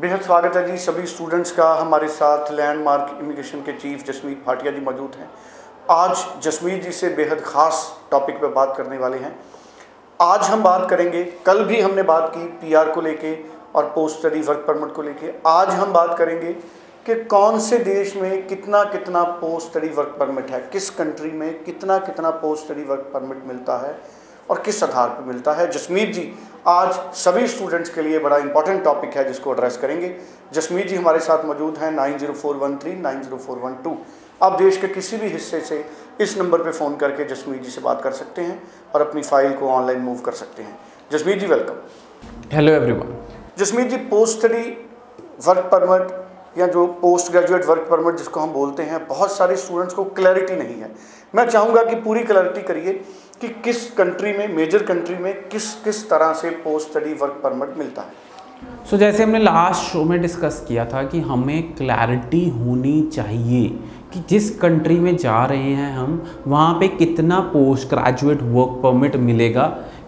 बेहद स्वागत है जी सभी स्टूडेंट्स का। हमारे साथ लैंडमार्क इमिग्रेशन के चीफ जसमीत भाटिया जी मौजूद हैं। आज जसमीत जी से बेहद ख़ास टॉपिक पर बात करने वाले हैं। आज हम बात करेंगे, कल भी हमने बात की पीआर को लेके और पोस्ट स्टडी वर्क परमिट को लेके। आज हम बात करेंगे कि कौन से देश में कितना कितना पोस्ट स्टडी वर्क परमिट है। किस कंट्री में कितना कितना पोस्ट स्टडी वर्क परमिट मिलता है और किस आधार पर मिलता है। जसमीत जी आज सभी स्टूडेंट्स के लिए बड़ा इंपॉर्टेंट टॉपिक है जिसको एड्रेस करेंगे। जसमीत जी हमारे साथ मौजूद हैं nine zero four one three nine zero four one two. आप देश के किसी भी हिस्से से इस नंबर पे फ़ोन करके जसमीत जी से बात कर सकते हैं और अपनी फ़ाइल को ऑनलाइन मूव कर सकते हैं। Jasmeet ji welcome hello everyone Jasmeet ji post study work permit या जो पोस्ट ग्रेजुएट वर्क परमिट जिसको हम बोलते हैं बहुत सारे स्टूडेंट्स को क्लैरिटी नहीं है। मैं चाहूँगा कि पूरी क्लैरिटी करिए कि किस कंट्री में मेजर कंट्री में किस किस तरह से पोस्ट स्टडी वर्क परमिट मिलता है। सो so, जैसे हमने लास्ट शो में डिस्कस किया था कि हमें क्लैरिटी होनी चाहिए कि जिस कंट्री में जा रहे हैं हम वहाँ पे कितना पोस्ट ग्रेजुएट वर्क परमिट मिलेगा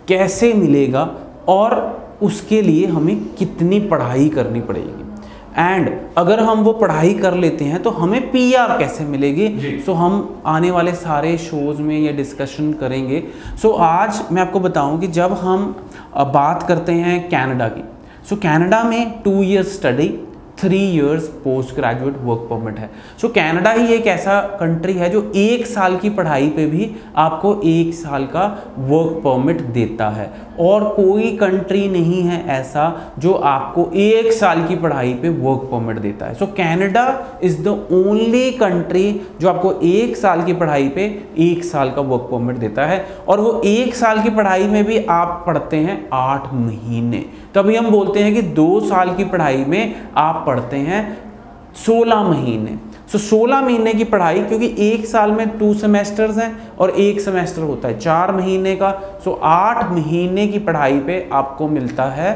कैसे मिलेगा और उसके लिए हमें कितनी पढ़ाई करनी पड़ेगी। एंड अगर हम वो पढ़ाई कर लेते हैं तो हमें पीआर कैसे मिलेगी? सो so, हम आने वाले सारे शोज़ में ये डिस्कशन करेंगे। सो so, आज मैं आपको बताऊँ कि जब हम बात करते हैं कनाडा की सो so, कनाडा में two year study three years post graduate work permit है। सो so, कनाडा ही एक ऐसा कंट्री है जो एक साल की पढ़ाई पे भी आपको एक साल का वर्क परमिट देता है। और कोई कंट्री नहीं है ऐसा जो आपको एक साल की पढ़ाई पे वर्क परमिट देता है। So Canada is the only country जो आपको एक साल की पढ़ाई पे एक साल का वर्क परमिट देता है। और वो एक साल की पढ़ाई में भी आप पढ़ते हैं आठ महीने। तभी हम बोलते हैं कि दो साल की पढ़ाई में आप पढ़ते हैं सोलह महीने। सो so, 16 महीने की पढ़ाई क्योंकि एक साल में टू सेमेस्टर्स हैं और एक सेमेस्टर होता है चार महीने का। सो so, आठ महीने की पढ़ाई पे आपको मिलता है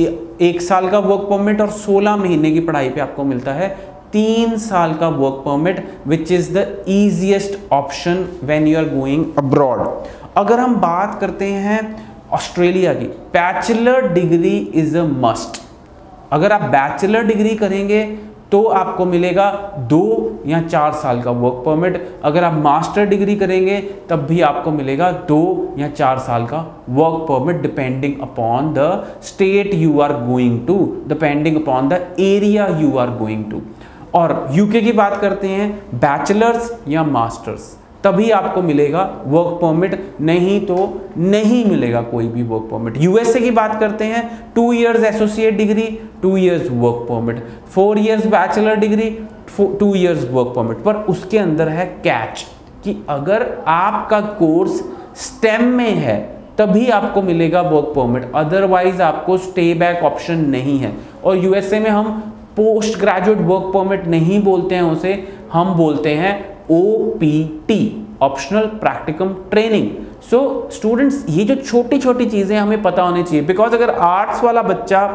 एक साल का वर्क परमिट और 16 महीने की पढ़ाई पे आपको मिलता है तीन साल का work permit which is the easiest option when you are going abroad अगर हम बात करते हैं ऑस्ट्रेलिया की bachelor degree is a must अगर आप बैचलर डिग्री करेंगे तो आपको मिलेगा दो या चार साल का वर्क परमिट अगर आप मास्टर डिग्री करेंगे, तब भी आपको मिलेगा दो या चार साल का work permit depending upon the state you are going to depending upon the area you are going to और यूके की बात करते हैं बैचलर्स या मास्टर्स तभी आपको मिलेगा वर्क परमिट नहीं तो नहीं मिलेगा कोई भी वर्क परमिट यूएसए की बात करते हैं two years associate degree two years work permit four years bachelor degree two years work permit पर उसके अंदर है कैच कि अगर आपका कोर्स स्टेम में है, तभी आपको मिलेगा वर्क परमिट अदरवाइज़ आपको स्टे बैक ऑप्शन नहीं है। और यूएसए में हम पोस्ट ग्रेजुएट वर्क परमिट नहीं बोलते हैं उसे, हम बोलते हैं OPT optional practicum training so students ये जो छोटी छोटी चीज़ें हमें पता होनी चाहिए बिकॉज़ अगर आर्ट्स वाला बच्चा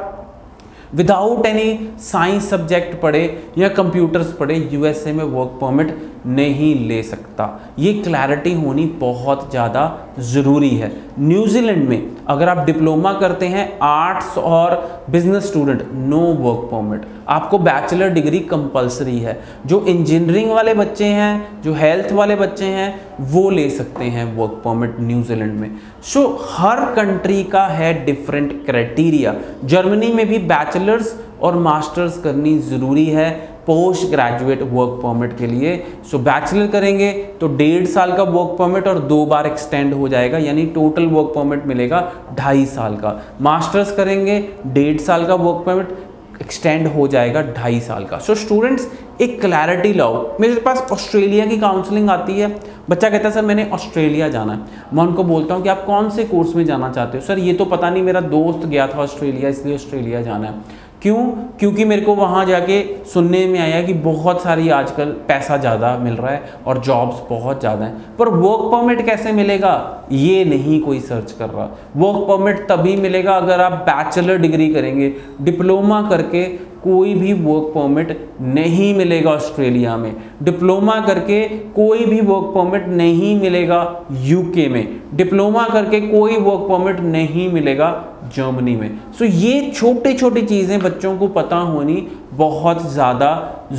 विदाउट एनी साइंस सब्जेक्ट पढ़े या कंप्यूटर्स पढ़े यूएसए में वर्क परमिट नहीं ले सकता। ये क्लैरिटी होनी बहुत ज़्यादा ज़रूरी है। न्यूजीलैंड में अगर आप डिप्लोमा करते हैं आर्ट्स और business student no work permit आपको बैचलर डिग्री कंपलसरी है। जो इंजीनियरिंग वाले बच्चे हैं जो हेल्थ वाले बच्चे हैं वो ले सकते हैं वर्क परमिट न्यूजीलैंड में। सो so, हर कंट्री का है डिफरेंट क्राइटेरिया जर्मनी में भी बैचलर्स और मास्टर्स करनी ज़रूरी है। पोस्ट ग्रेजुएट वर्क परमिट के लिए। सो बैचलर करेंगे तो डेढ़ साल का वर्क परमिट और दो बार एक्सटेंड हो जाएगा यानी टोटल वर्क परमिट मिलेगा ढाई साल का। मास्टर्स करेंगे डेढ़ साल का वर्क परमिट एक्सटेंड हो जाएगा ढाई साल का। सो so, स्टूडेंट्स एक क्लैरिटी लाओ। मेरे पास ऑस्ट्रेलिया की काउंसलिंग आती है। बच्चा कहता है सर मैंने ऑस्ट्रेलिया जाना है। मैं उनको बोलता हूँ कि आप कौन से कोर्स में जाना चाहते हो? सर ये तो पता नहीं मेरा दोस्त गया था ऑस्ट्रेलिया इसलिए ऑस्ट्रेलिया जाना है। क्यों? क्योंकि मेरे को वहाँ जाके सुनने में आया कि बहुत सारी आजकल पैसा ज़्यादा मिल रहा है और जॉब्स बहुत ज़्यादा हैं। पर वर्क परमिट कैसे मिलेगा? ये नहीं कोई सर्च कर रहा। वर्क परमिट तभी मिलेगा अगर आप बैचलर डिग्री करेंगे। डिप्लोमा करके कोई भी वर्क परमिट नहीं मिलेगा ऑस्ट्रेलिया में। डिप्लोमा करके कोई भी वर्क परमिट नहीं मिलेगा यूके में। डिप्लोमा करके कोई वर्क परमिट नहीं मिलेगा जर्मनी में। सो so, ये छोटे छोटी चीज़ें बच्चों को पता होनी बहुत ज़्यादा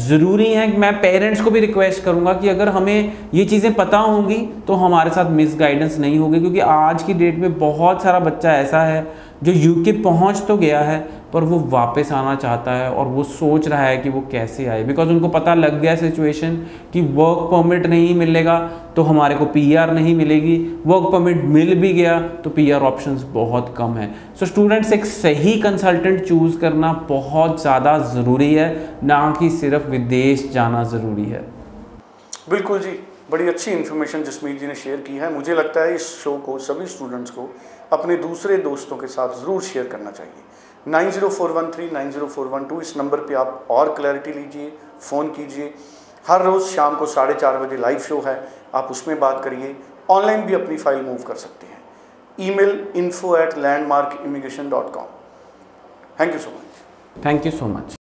ज़रूरी हैं। मैं पेरेंट्स को भी रिक्वेस्ट करूँगा कि अगर हमें ये चीज़ें पता होंगी तो हमारे साथ मिस गाइडेंस नहीं होगी क्योंकि आज की डेट में बहुत सारा बच्चा ऐसा है जो यूके पहुँच तो गया है पर वो वापस आना चाहता है और वो सोच रहा है कि वो कैसे आए। बिकॉज़ उनको पता लग गया सिचुएशन कि वर्क परमिट नहीं मिलेगा तो हमारे को पीआर नहीं मिलेगी। वर्क परमिट मिल भी गया तो पीआर ऑप्शंस बहुत कम है। सो स्टूडेंट्स एक सही कंसल्टेंट चूज़ करना बहुत ज़्यादा ज़रूरी है, ना कि सिर्फ़ विदेश जाना ज़रूरी है। बिल्कुल जी, बड़ी अच्छी इन्फॉर्मेशन जसमीत जी ने शेयर की है। मुझे लगता है इस शो को, सभी स्टूडेंट्स को अपने दूसरे दोस्तों के साथ ज़रूर शेयर करना चाहिए। Nine zero four one three nine zero four one two, इस नंबर पे आप और क्लैरिटी लीजिए फ़ोन कीजिए। हर रोज़ शाम को साढ़े चार बजे लाइव शो है, आप उसमें बात करिए। ऑनलाइन भी अपनी फ़ाइल मूव कर सकते हैं। Email info at landmark immigration dot com thank you so much thank you so much